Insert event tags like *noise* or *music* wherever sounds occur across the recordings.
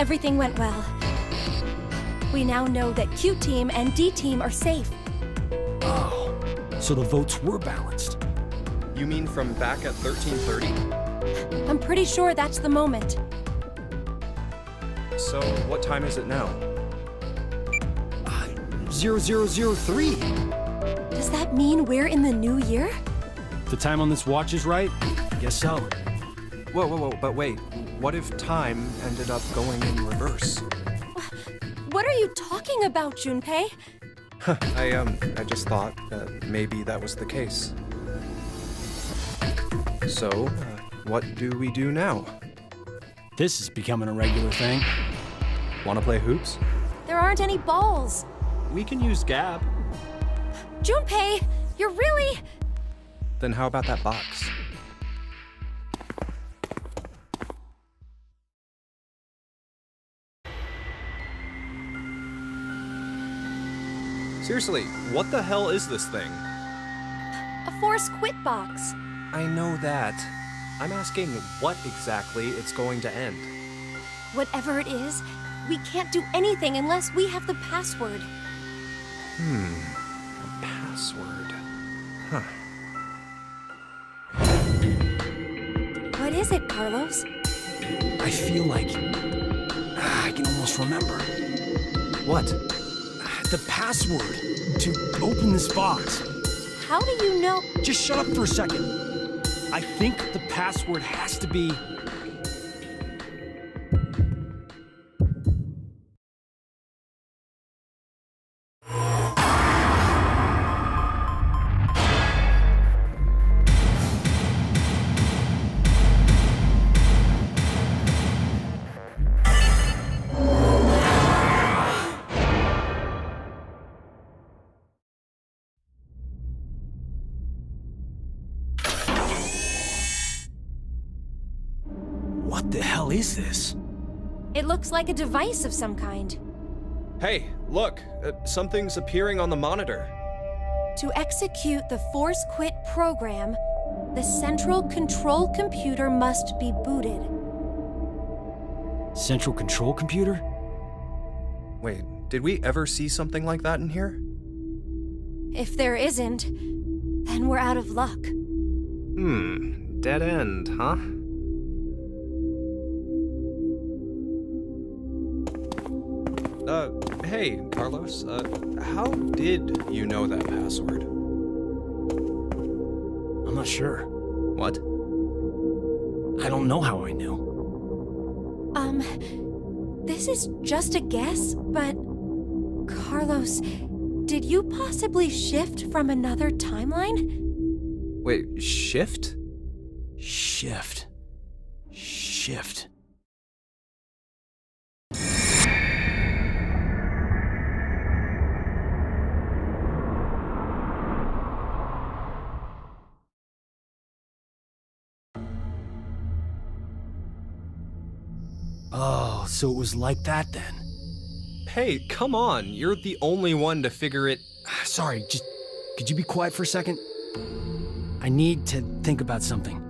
everything went well. We now know that Q Team and D Team are safe. Oh, so the votes were balanced. You mean from back at 1330? I'm pretty sure that's the moment. So, what time is it now? Uh, 0003. Does that mean we're in the new year? The time on this watch is right? I guess so. Whoa, whoa, whoa, but wait. What if time ended up going in reverse? What are you talking about, Junpei? I, um, I just thought that maybe that was the case. So, uh, what do we do now? This is becoming a regular thing. Wanna play hoops? There aren't any balls. We can use Gab. Junpei, you're really. Then how about that box? Seriously, what the hell is this thing? A force quit box. I know that. I'm asking what exactly it's going to end. Whatever it is, we can't do anything unless we have the password. Hmm. A password. Huh. What is it, Carlos? I feel like ah, I can almost remember. What? The password to open this box. How do you know? Just shut up for a second. I think the password has to be. Looks like a device of some kind. Hey, look! Uh, something's appearing on the monitor. To execute the Force Quit program, the central control computer must be booted. Central control computer? Wait, did we ever see something like that in here? If there isn't, then we're out of luck. Hmm, dead end, huh? Hey, Carlos, uh, how did you know that password? I'm not sure. What? I don't know how I knew. Um, this is just a guess, but. Carlos, did you possibly shift from another timeline? Wait, shift? Shift. Shift. Oh, so it was like that then. Hey, come on, you're the only one to figure it. *sighs* Sorry, just could you be quiet for a second? I need to think about something.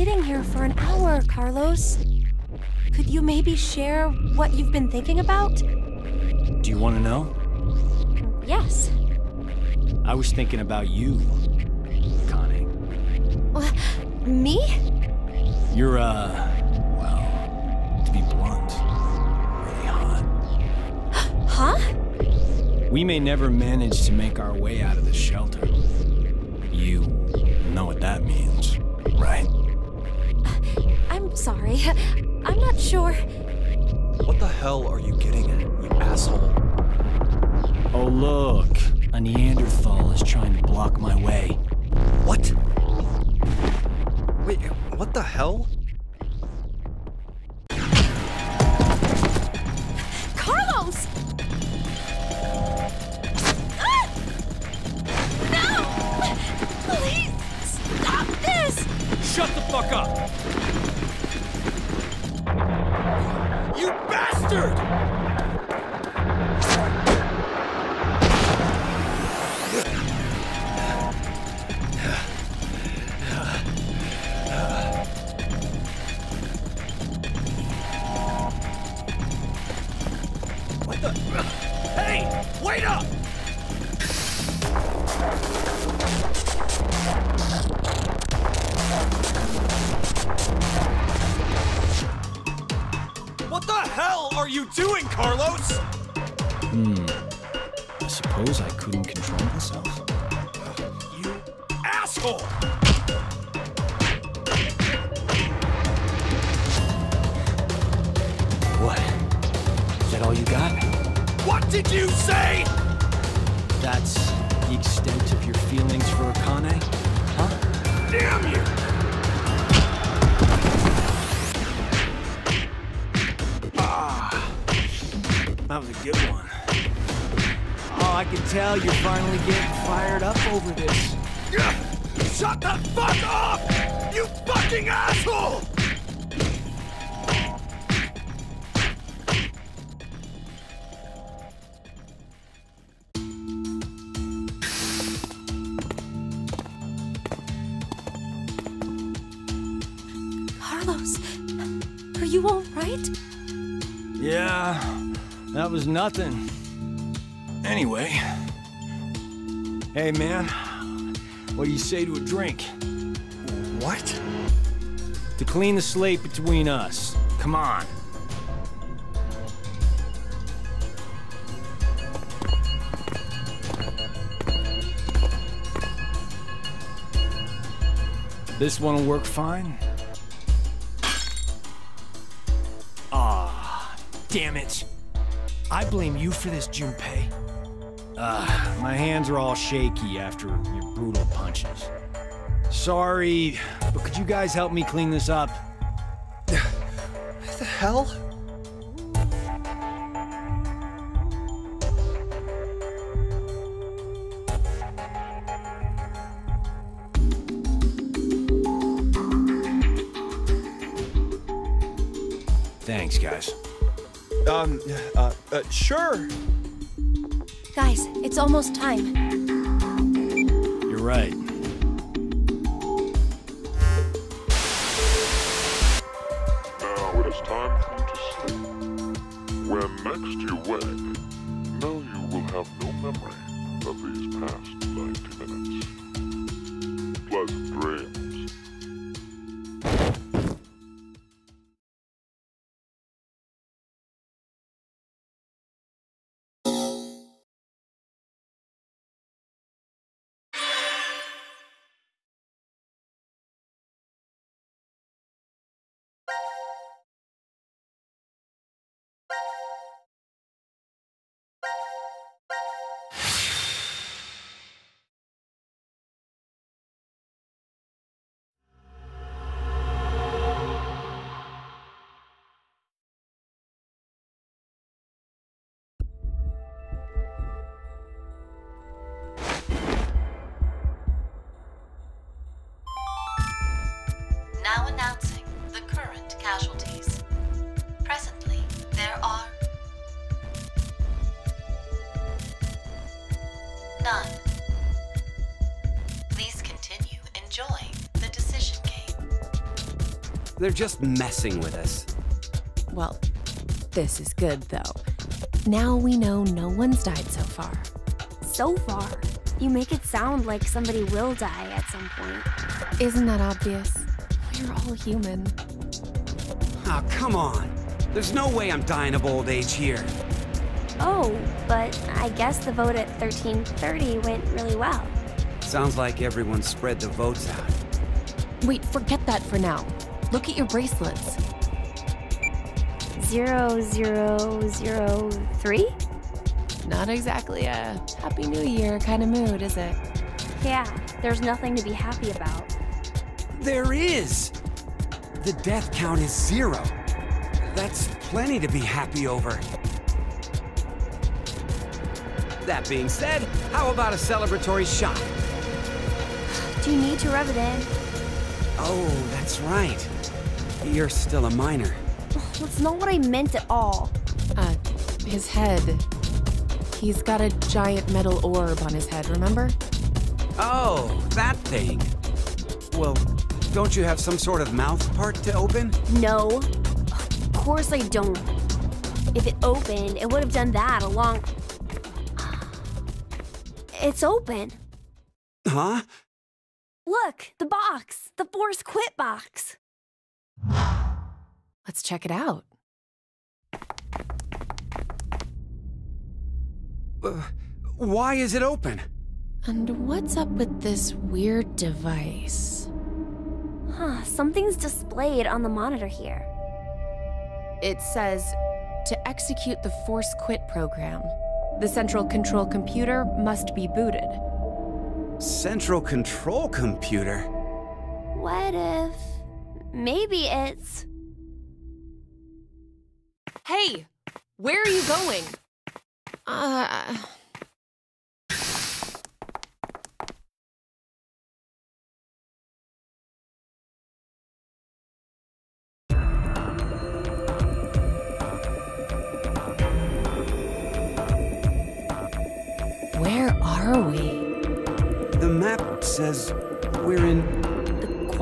Sitting here for an hour, Carlos. Could you maybe share what you've been thinking about? Do you want to know? Yes. I was thinking about you, Akane. Wha- Me? You're, uh, well, to be blunt, really hot. *gasps* Huh? We may never manage to make our way out of the shelter. You know what that means, right? I'm sorry. I'm not sure. What the hell are you getting at, you asshole? Oh, look. A Neanderthal is trying to block my way. What? Wait, what the hell? Carlos! Ah! No! Please, stop this! Shut the fuck up! All you got? What did you say? That's the extent of your feelings for Akane? Huh? Damn you! Ah, that was a good one. Oh, I can tell you're finally getting fired up over this. Shut the fuck up! You fucking asshole! That was nothing. Anyway. Hey, man. What do you say to a drink? What? To clean the slate between us. Come on. This one will work fine. Ah, damn it. I blame you for this, Junpei. Ah, my hands are all shaky after your brutal punches. Sorry, but could you guys help me clean this up? What the hell? Thanks, guys. Um, uh, uh, sure. Guys, it's almost time. You're right. They're just messing with us. Well, this is good though. Now we know no one's died so far. So far, you make it sound like somebody will die at some point. Isn't that obvious? We're all human. Oh, come on. There's no way I'm dying of old age here. Oh, but I guess the vote at 1330 went really well. Sounds like everyone spread the votes out. Wait, forget that for now. Look at your bracelets. Zero, zero, zero, three? Not exactly a Happy New Year kind of mood, is it? Yeah, there's nothing to be happy about. There is! The death count is zero. That's plenty to be happy over. That being said, how about a celebratory shot? Do you need to rub it in? Oh, that's right. You're still a minor. That's not what I meant at all. Uh, his head. He's got a giant metal orb on his head, remember? Oh, that thing. Well, don't you have some sort of mouth part to open? No. Of course I don't. If it opened, it would have done that along... *sighs* It's open. Huh? Look, the box. The Force Quit box. Let's check it out. Uh, why is it open? And what's up with this weird device? Huh, something's displayed on the monitor here. It says to execute the Force Quit program, the central control computer must be booted. Central control computer? What if. Maybe it's. Hey! Where are you going? Uh.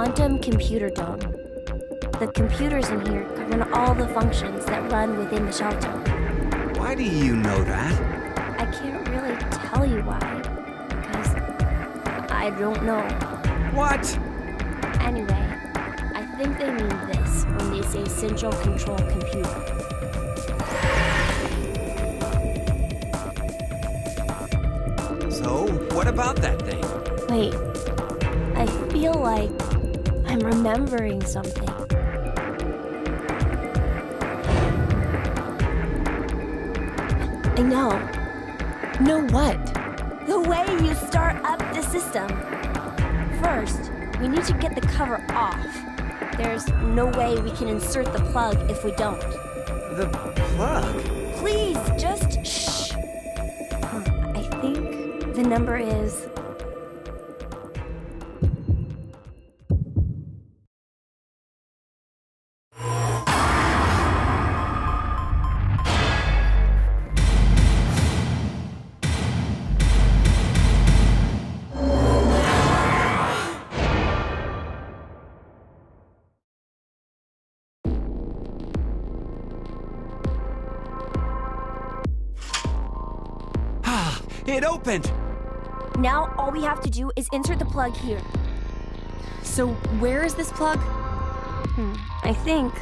Quantum Computer Dome. The computers in here govern all the functions that run within the shelter. Why do you know that? I can't really tell you why, because I don't know. What? Anyway, I think they mean this when they say central control computer. So, what about that thing? Wait, I feel like I'm remembering something. I know. Know what? The way you start up the system. First, we need to get the cover off. There's no way we can insert the plug if we don't. The plug? Please, just shh. I think the number is. It opened! Now all we have to do is insert the plug here. So, where is this plug? Hmm, I think.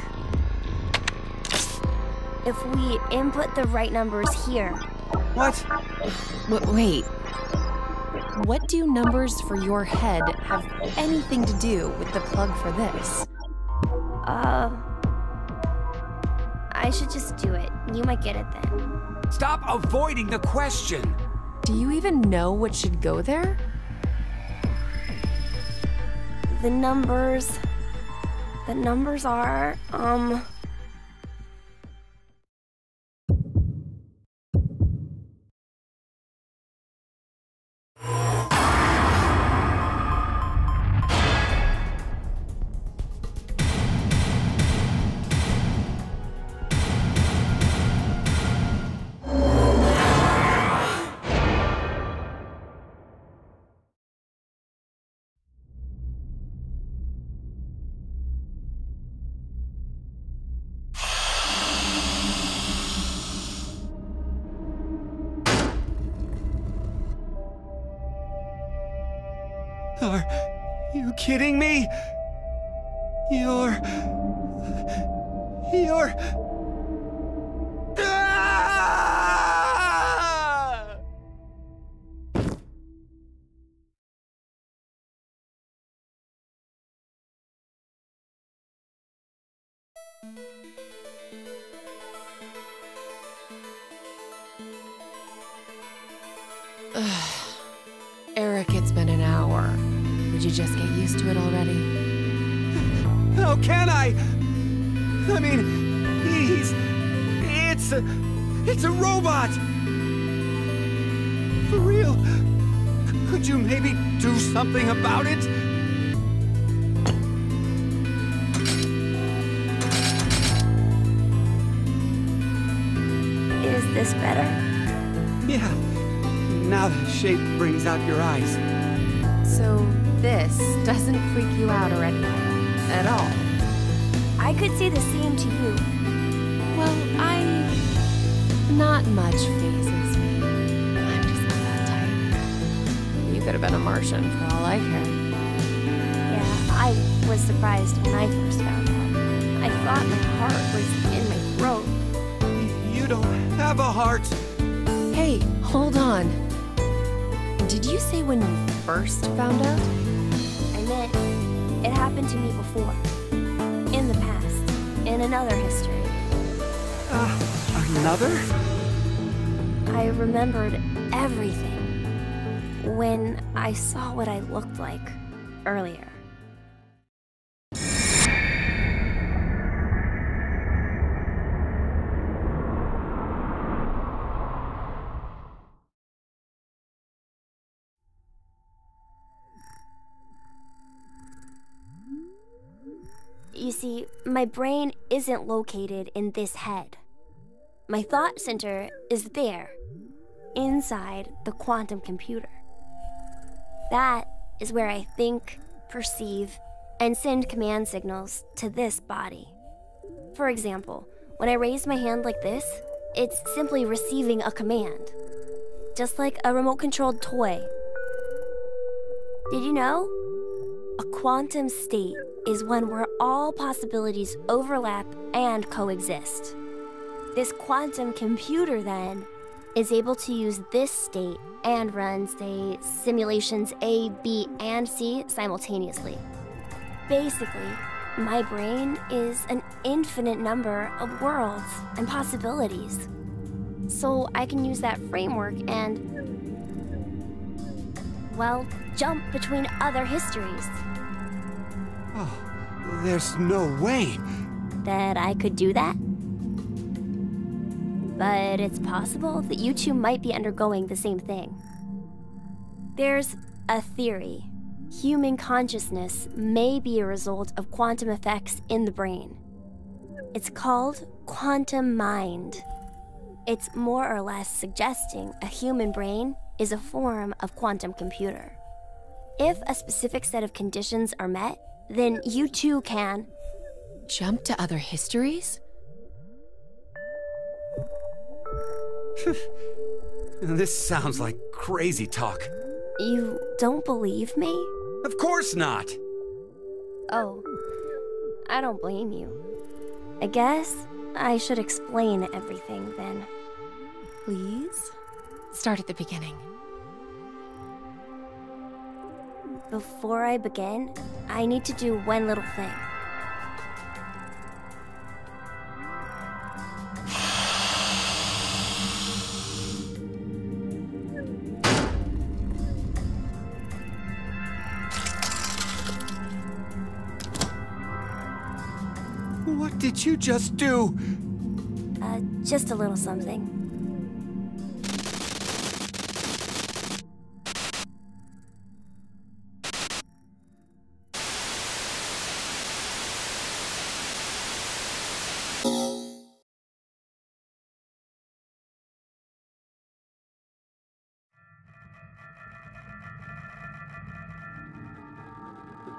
If we input the right numbers here, What? W- wait. What do numbers for your head have anything to do with the plug for this? uh. I should just do it. You might get it then. Stop avoiding the question! Do you even know what should go there? The numbers. The numbers are, um. Are you kidding me? You're. You're. you maybe do something about it? Is this better? Yeah. Now the shape brings out your eyes. So this doesn't freak you out already? At all? I could see the same to you. Well, I... Not much, Face. Could have been a Martian for all I care. Yeah, I was surprised when I first found out. I thought my heart was in my throat. You don't have a heart. Hey, hold on. Did you say when you first found out? I meant it happened to me before. In the past. In another history. Uh, another? I remembered everything when I saw what I looked like earlier. You see, my brain isn't located in this head. My thought center is there, inside the quantum computer. That is where I think, perceive, and send command signals to this body. For example, when I raise my hand like this, it's simply receiving a command. Just like a remote controlled toy. Did you know? A quantum state is one where all possibilities overlap and coexist. This quantum computer, then, is able to use this state and run, say, simulations A, B, and C simultaneously. Basically, my brain is an infinite number of worlds and possibilities. So I can use that framework and, well, jump between other histories. Oh, there's no way. That I could do that? But it's possible that you two might be undergoing the same thing. There's a theory. Human consciousness may be a result of quantum effects in the brain. It's called quantum mind. It's more or less suggesting a human brain is a form of quantum computer. If a specific set of conditions are met, then you too can. Jump to other histories? *laughs* this sounds like crazy talk. You don't believe me? Of course not! Oh, I don't blame you. I guess I should explain everything then. Please? Start at the beginning. Before I begin, I need to do one little thing. Just do? Uh, just a little something.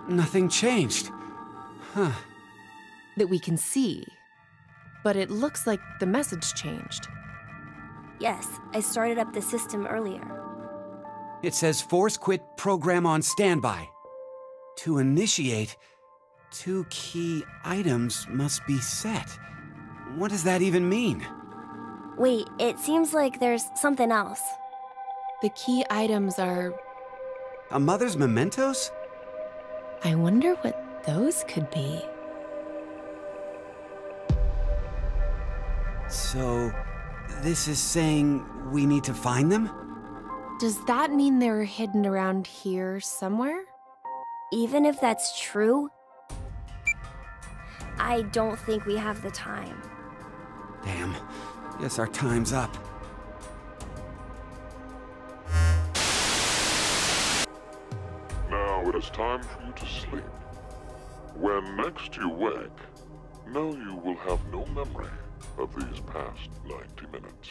Nothing changed. Huh. That we can see. But it looks like the message changed. Yes, I started up the system earlier. It says force quit program on standby. To initiate, two key items must be set. What does that even mean? Wait, it seems like there's something else. The key items are. A mother's mementos? I wonder what those could be. So, this is saying we need to find them? Does that mean they're hidden around here somewhere? Even if that's true, I don't think we have the time. Damn. Guess our time's up. Now it is time for you to sleep. When next you wake, know you will have no memory of these past 90 minutes.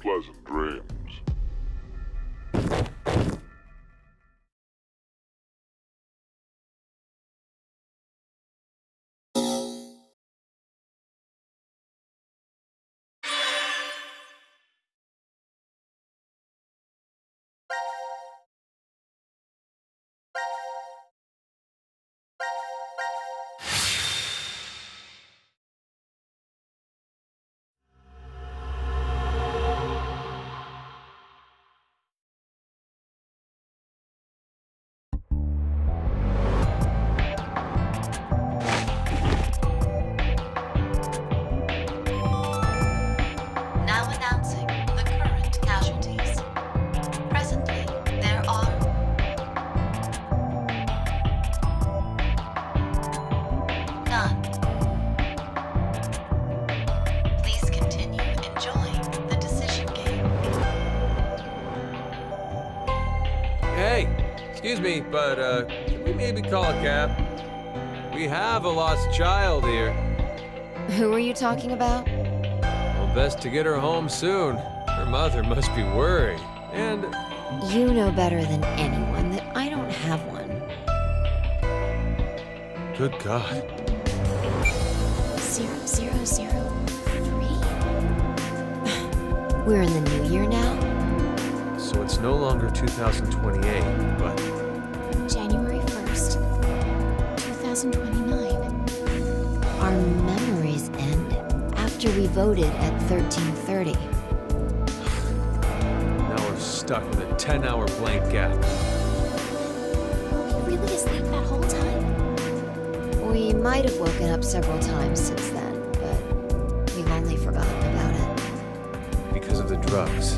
Pleasant dreams. Talking about? Well, best to get her home soon. Her mother must be worried. And You know better than anyone that I don't have one. good God, Zero, zero, zero, three? We're in the new year now? so it's no longer 2028, but after we voted at 1330. now we're stuck with a 10-hour blank gap. Were you really asleep that whole time? We might have woken up several times since then, but we've only forgotten about it. Because of the drugs.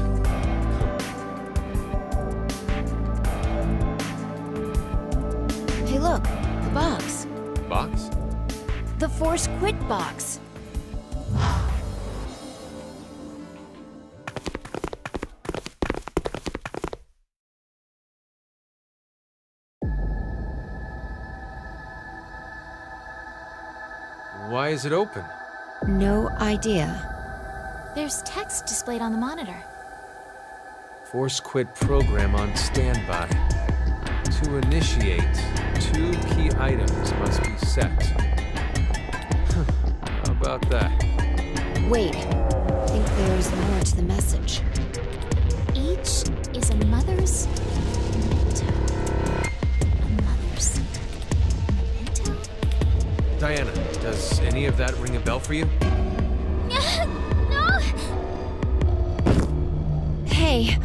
Hey, look, the box. Box? The Force Quit box. Why is it open? No idea. There's text displayed on the monitor. Force quit program on standby. To initiate, two key items must be set. How about that? Wait, I think there's more to the message. Each is a mother's Diana, does any of that ring a bell for you? *laughs* no! Hey,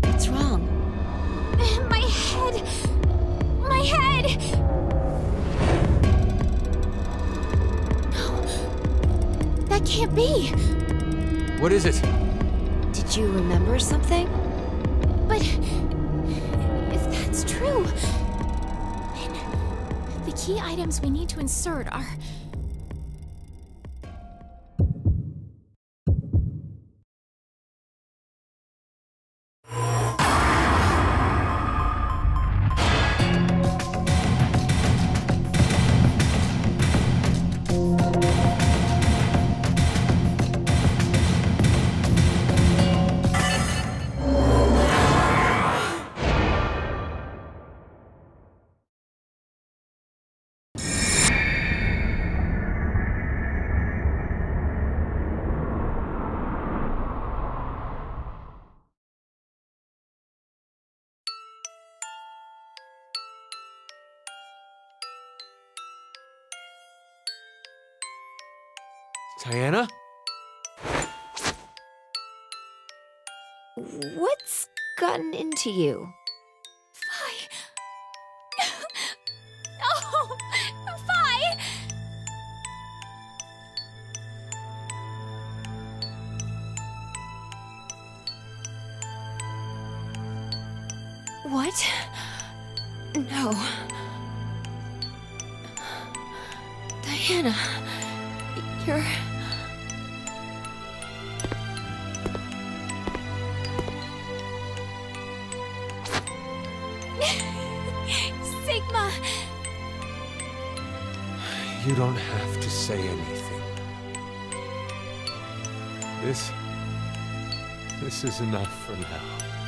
what's wrong? My head! My head! No. That can't be! What is it? Did you remember something? Key items we need to insert are. Diana? What's gotten into you? Phi! no! Oh, Phi! What? No. Diana, you're. You don't have to say anything. This. This is enough for now.